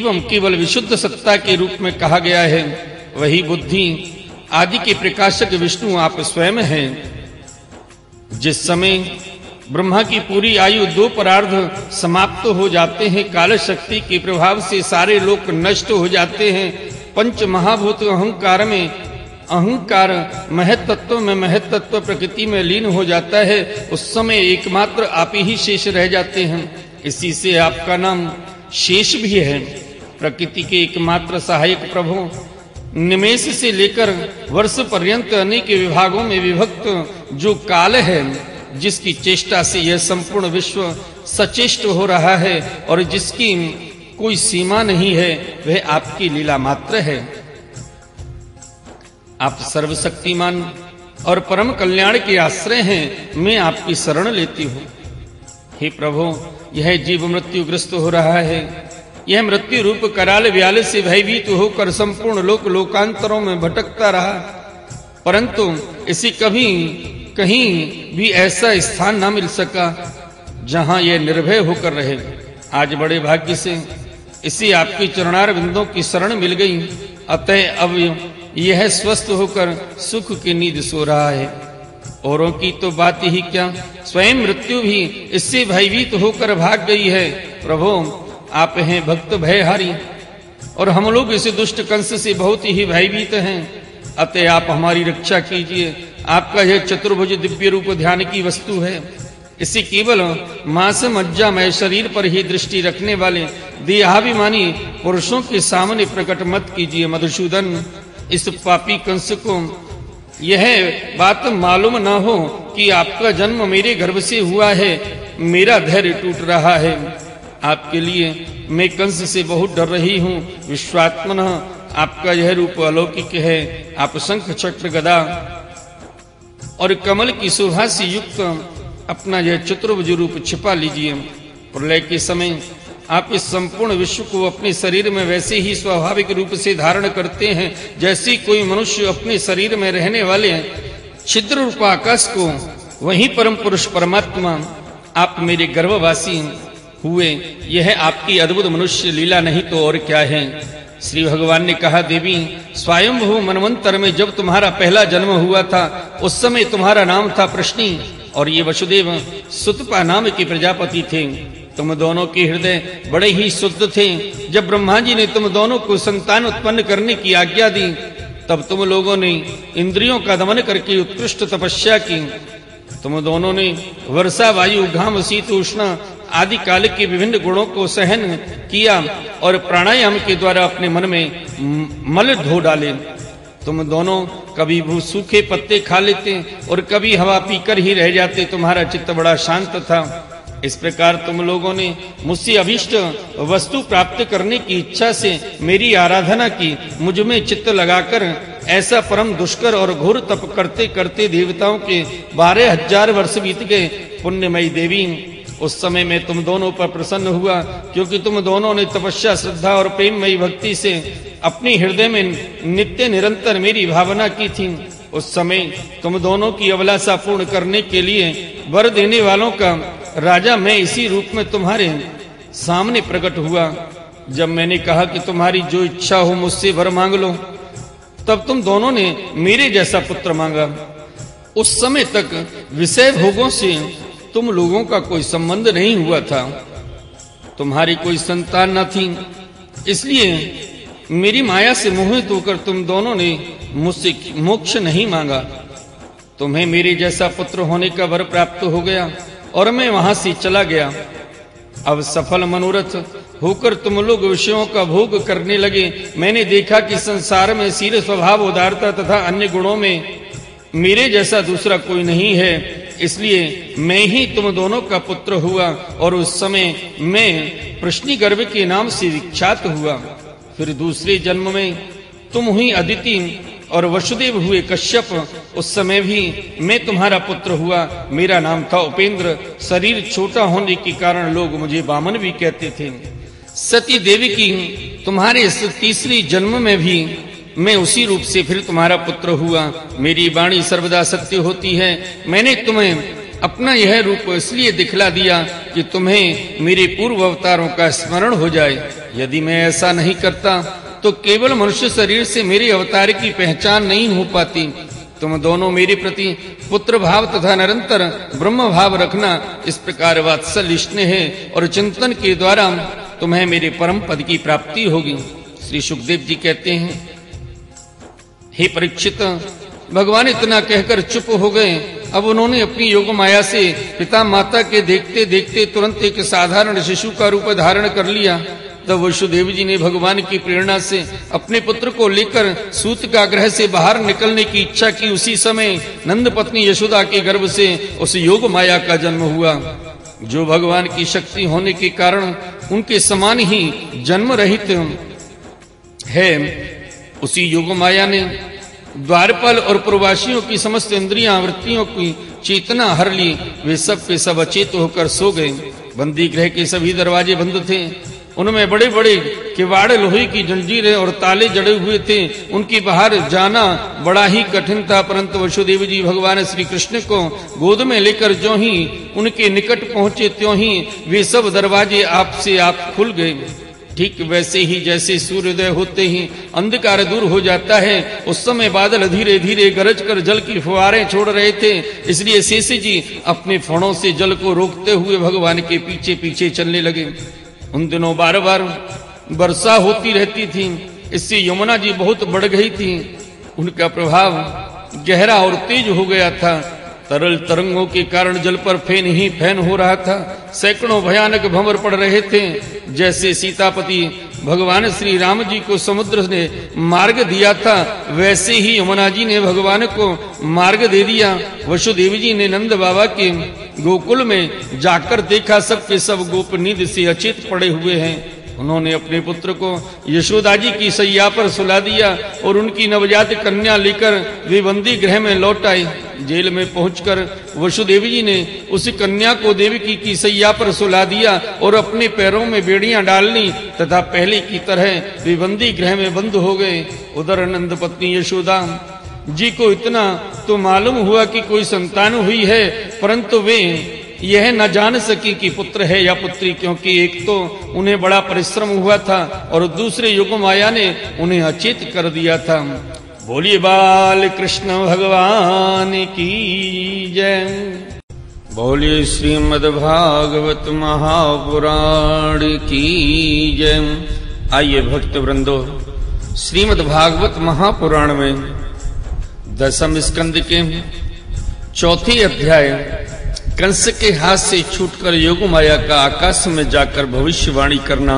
एवं केवल विशुद्ध सत्ता के रूप में कहा गया है, वही बुद्धि आदि के प्रकाशक विष्णु आप स्वयं हैं। जिस समय ब्रह्मा की पूरी आयु दो परार्ध समाप्त हो जाते हैं काल शक्ति के प्रभाव से सारे लोक नष्ट हो जाते हैं। पंच महाभूत अहंकार में, अहंकार महत तत्व में महत तत्व प्रकृति में लीन हो जाता है, उस समय एकमात्र आप ही शेष रह जाते हैं। इसी से आपका नाम शेष भी है। प्रकृति के एकमात्र सहायक प्रभु निमेश से लेकर वर्ष पर्यंत अनेक विभागों में विभक्त जो काल है, जिसकी चेष्टा से यह संपूर्ण विश्व सचेष्ट हो रहा है और जिसकी कोई सीमा नहीं है, वह आपकी लीला मात्र है। आप सर्वशक्तिमान और परम कल्याण के आश्रय हैं, मैं आपकी शरण लेती हूँ। हे प्रभु, यह जीव मृत्यु ग्रस्त हो रहा है। यह मृत्यु रूप कराल व्याल से भयभीत होकर संपूर्ण लोक लोकांतरों में भटकता रहा। परंतु इसी कभी, कहीं भी ऐसा स्थान न मिल सका, जहाँ यह निर्भय होकर रहे। आज बड़े भाग्य से इसी आपकी चरणार बिंदों की शरण मिल गई। अतः अब यह स्वस्थ होकर सुख की नींद सो रहा है। औरों की तो बात ही क्या? स्वयं मृत्यु भी इससे भयभीत होकर भाग गई है। प्रभु आप हैं भक्त भयहारी, और हम लोग इस दुष्ट कंस से बहुत ही भयभीत हैं। अतः आप हमारी रक्षा कीजिए। आपका यह चतुर्भुज दिव्य रूप ध्यान की वस्तु है। इसे केवल मांस, मज्जा, में शरीर पर ही दृष्टि रखने वाले देहाभिमानी पुरुषों के सामने प्रकट मत कीजिए, मधुसूदन। इस पापी कंस को यह बात मालूम न हो कि आपका जन्म मेरे गर्भ से हुआ है। मेरा धैर्य टूट रहा है। आपके लिए मैं कंस से बहुत डर रही हूँ। विश्वात्मन, आपका यह रूप अलौकिक है। आप शंख, चक्र, गदा और कमल की शोभा से युक्त अपना यह चतुर्भुज रूप छिपा लीजिए। प्रलय के समय आप इस संपूर्ण विश्व को अपने शरीर में वैसे ही स्वाभाविक रूप से धारण करते हैं, जैसे कोई मनुष्य अपने शरीर में रहने वाले छिद्र रूप आकाश को, वही परम पुरुष परमात्मा, आप मेरे गर्भवासी हुए। यह आपकी अद्भुत मनुष्य लीला नहीं तो और क्या है? श्री भगवान ने कहा, देवी स्वयंभू मनवंतर में जब तुम्हारा पहला जन्म हुआ था, उस समय तुम्हारा नाम था प्रश्नी, और ये वसुदेव सुतपा नाम के प्रजापति थे। तुम दोनों के हृदय बड़े ही शुद्ध थे। जब ब्रह्मा जी ने तुम दोनों को संतान उत्पन्न करने की आज्ञा दी, तब तुम लोगों ने इंद्रियों का दमन करके उत्कृष्ट तपस्या की। तुम दोनों ने वर्षा, वायु, घाम, शीत, उष्ण आदि काल के विभिन्न गुणों को सहन किया और प्राणायाम के द्वारा अपने मन में मल धो डाले। तुम दोनों कभी सूखे पत्ते खा लेते और कभी हवा पीकर ही रह जाते, तुम्हारा चित्त बड़ा शांत था। इस प्रकार तुम लोगों ने मुझसे अभिष्ट वस्तु प्राप्त करने की इच्छा से मेरी आराधना की। मुझमें चित्त लगाकर ऐसा परम दुष्कर और घोर तप करते करते देवताओं के बारह हज़ार वर्ष बीत गए। पुण्यमयी देवी उस समय में तुम दोनों पर प्रसन्न हुआ, क्योंकि तुम दोनों ने तपस्या, श्रद्धा और प्रेममयी भक्ति से अपने हृदय में नित्य निरंतर मेरी भावना की थी। उस समय तुम दोनों की अभिलाषा पूर्ण करने के लिए वर देने वालों का राजा मैं इसी रूप में तुम्हारे सामने प्रकट हुआ। जब मैंने कहा कि तुम्हारी जो इच्छा हो मुझसे वर मांग लो, तब तुम दोनों ने मेरे जैसा पुत्र मांगा। उस समय तक विषय भोगों से तुम लोगों का कोई संबंध नहीं हुआ था। तुम्हारी कोई संतान न थी। इसलिए मेरी माया से मोहित होकर तुम दोनों ने मुझसे मोक्ष नहीं मांगा। तुम्हें मेरे जैसा पुत्र होने का वर प्राप्त हो गया और मैं वहाँ से चला गया। अब सफल मनोरथ होकर तुम लोग विषयों का भोग करने लगे। मैंने देखा कि संसार में सीर स्वभाव उदारता तथा अन्य गुणों में मेरे जैसा दूसरा कोई नहीं है। इसलिए मैं ही तुम दोनों का पुत्र हुआ और उस समय मैं प्रश्नि गर्भ के नाम से विख्यात हुआ। फिर दूसरे जन्म में तुम हुई अदिति और वसुदेव हुए कश्यप। उस समय भी मैं तुम्हारा पुत्र हुआ। मेरा नाम था उपेंद्र। शरीर छोटा होने के कारण लोग मुझे बामन भी कहते थे। सती देवी की तुम्हारे इस तीसरी जन्म में भी मैं उसी रूप से फिर तुम्हारा पुत्र हुआ। मेरी वाणी सर्वदा सत्य होती है। मैंने तुम्हें अपना यह रूप इसलिए दिखला दिया कि तुम्हें मेरे पूर्व अवतारों का स्मरण हो जाए। यदि मैं ऐसा नहीं करता तो केवल मनुष्य शरीर से मेरे अवतार की पहचान नहीं हो पाती। तुम दोनों मेरे प्रति पुत्र भाव तथा निरंतर ब्रह्म भाव रखना इस प्रकार वात्सल स्नेह और चिंतन के द्वारा तुम्हें मेरे परम पद की प्राप्ति होगी। श्री सुखदेव जी कहते हैं हे परीक्षित, भगवान इतना कहकर चुप हो गए। अब उन्होंने अपनी योग माया से पिता माता के देखते देखते तुरंत एक साधारण शिशु का रूप धारण कर लिया। तब वसुदेव जी ने भगवान की प्रेरणा से अपने पुत्र को लेकर सूत का ग्रह से बाहर निकलने की इच्छा की उसी समय नंद पत्नी यशोदा के गर्भ से उस योग माया का जन्म हुआ। जो भगवान की शक्ति होने के कारण उनके समान ही जन्म रहित है। उसी योग माया ने द्वारपाल और प्रवासियों की समस्त इंद्रियाँ वृत्तियों की चेतना हर ली। वे सब के सब अचेत होकर सो गए। बंदी गृह के सभी दरवाजे बंद थे। उनमें बड़े बड़े किवाड़ लोहे की जंजीरें और ताले जड़े हुए थे। उनकी बाहर जाना बड़ा ही कठिन था, परंतु वसुदेव जी भगवान श्री कृष्ण को गोद में लेकर जो ही उनके निकट पहुँचे, त्यों ही वे सब दरवाजे आपसे आप खुल गए। ठीक वैसे ही जैसे सूर्योदय होते ही अंधकार दूर हो जाता है। उस समय बादल धीरे धीरे गरज कर जल की फुहारें छोड़ रहे थे। इसलिए शेषी जी अपने फणों से जल को रोकते हुए भगवान के पीछे पीछे चलने लगे। उन दिनों बार बार वर्षा होती रहती थी। इससे यमुना जी बहुत बढ़ गई थी। उनका प्रभाव गहरा और तेज हो गया था। तरल तरंगों के कारण जल पर फेन ही फ़ैन हो रहा था। सैकड़ों भयानक भंवर पड़ रहे थे। जैसे सीतापति भगवान श्री राम जी को समुद्र ने मार्ग दिया था, वैसे ही यमुना जी ने भगवान को मार्ग दे दिया। वसुदेव जी ने नंद बाबा के गोकुल में जाकर देखा, सबके सब सब गोप नींद से अचेत पड़े हुए हैं। उन्होंने अपने पुत्र को यशोदा जी की सैया पर सुला दिया और उनकी नवजात कन्या लेकर वे बंदी गृह में लौट आए जेल में पहुंचकर वसुदेव जी ने उस कन्या को देवकी की सैया पर सुला दिया और अपने पैरों में बेड़ियाँ डालनी तथा पहले की तरह वे बंदी गृह में बंद हो गए। उधर नंद पत्नी यशोदा, जी को इतना तो मालूम हुआ कि कोई संतान हुई है, परंतु वे यह न जान सकी कि पुत्र है या पुत्री, क्योंकि एक तो उन्हें बड़ा परिश्रम हुआ था और दूसरे युग माया ने उन्हें अचेत कर दिया था। बोलिए बाल कृष्ण भगवान की जय। बोलिए, श्रीमद भागवत महापुराण की जय। आइए भक्त वृंदो श्रीमद भागवत महापुराण में दसम स्कंद के चौथी अध्याय कंस के हाथ से छूटकर योग माया का आकाश में जाकर भविष्यवाणी करना,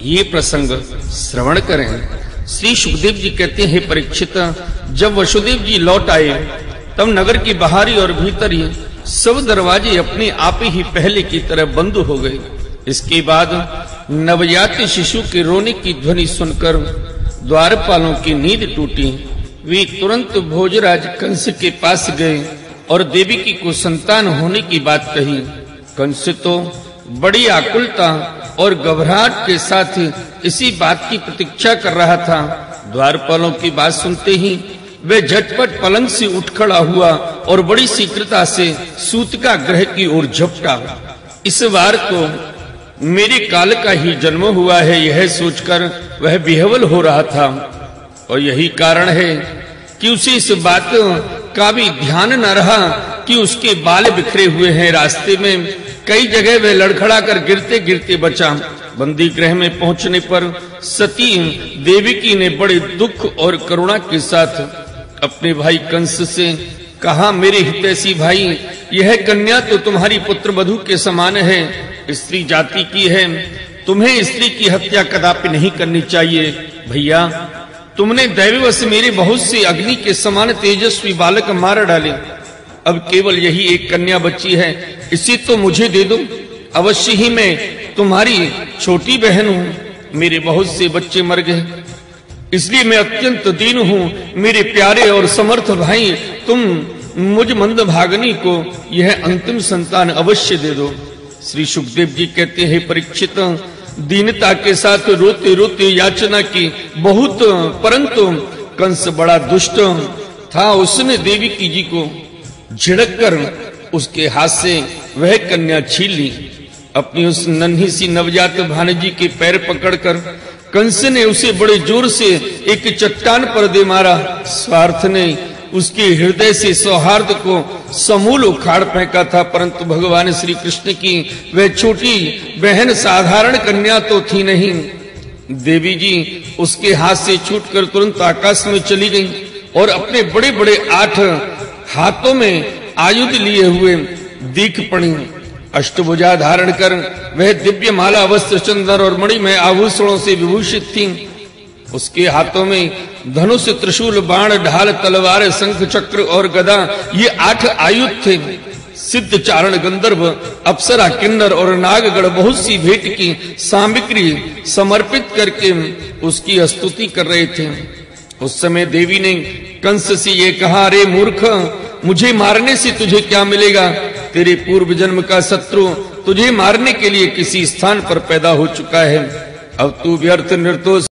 ये प्रसंग श्रवण करें। श्री सुखदेव जी कहते हैं, परीक्षित, जब वसुदेव जी लौट आए, तब नगर की बाहरी और भीतरी सब दरवाजे अपने आप ही पहले की तरह बंद हो गए। इसके बाद नवजात शिशु के रोने की ध्वनि सुनकर द्वारपालों की नींद टूटी। वे तुरंत भोजराज कंस के पास गए। और देवी की को संतान होने की बात कही। कंस तो बड़ी आकुलता और घबराहट के साथ इसी बात की प्रतीक्षा कर रहा था। द्वारपालों की बात सुनते ही वे झटपट पलंग से उठ खड़ा हुआ और बड़ी शीघ्रता से सूत का ग्रह की ओर झपटा। इस बार तो मेरे काल का ही जन्म हुआ है यह सोचकर वह विहवल हो रहा था। और यही कारण है कि उसे इस बात का भी ध्यान न रहा कि उसके बाल बिखरे हुए हैं। रास्ते में कई जगह वह लड़खड़ा कर गिरते गिरते बचा। बंदी गृह में पहुँचने पर सती देविकी ने बड़े दुख और करुणा के साथ अपने भाई कंस से कहा, मेरे हितैषी भाई, यह कन्या तो तुम्हारी पुत्र वधु के समान है। स्त्री जाति की है। तुम्हें स्त्री की हत्या कदापि नहीं करनी चाहिए। भैया तुमने दैववश मेरे बहुत से अग्नि के समान तेजस्वी बालक मार डाले। अब केवल यही एक कन्या बच्ची है, इसी तो मुझे दे दो। अवश्य ही मैं तुम्हारी छोटी बहन हूँ, मेरे बहुत से बच्चे मर गए। इसलिए मैं अत्यंत दीन हूँ, मेरे प्यारे और समर्थ भाई, तुम मुझ मंद भागनी को यह अंतिम संतान अवश्य दे दो। श्री सुखदेव जी कहते हैं, परीक्षित दीनता के साथ रोते रोते याचना की। बहुत, परंतु कंस बड़ा दुष्ट था उसने देवी की जी को झिड़क कर उसके हाथ से वह कन्या छीन ली। अपनी उस नन्ही सी नवजात भानजी के पैर पकड़कर कंस ने उसे बड़े ज़ोर से एक चट्टान पर दे मारा। स्वार्थ ने उसके हृदय से सौहार्द को समूल उखाड़ फेंका था, परंतु भगवान श्री कृष्ण की वह छोटी बहन साधारण कन्या तो थी नहीं। देवी जी उसके हाथ से छूटकर तुरंत आकाश में चली गई और अपने बड़े बड़े आठ हाथों में आयुध लिए हुए दीख पड़ी। अष्टभुजा धारण कर वह दिव्य माला वस्त्र, चंदन और मणि में आभूषणों से विभूषित थी। उसके हाथों में धनुष, त्रिशूल, बाण, ढाल, तलवार, शंख चक्र और गदा, ये आठ आयुध थे। सिद्ध चारण गंधर्व, अप्सरा किन्नर और नागगढ़ बहुत सी भेंट की सामग्री समर्पित करके उसकी स्तुति कर रहे थे। उस समय देवी ने कंस से ये कहा, अरे मूर्ख, मुझे मारने से तुझे क्या मिलेगा? तेरे पूर्व जन्म का शत्रु तुझे मारने के लिए किसी स्थान पर पैदा हो चुका है। अब तू व्यर्थ निर्दोष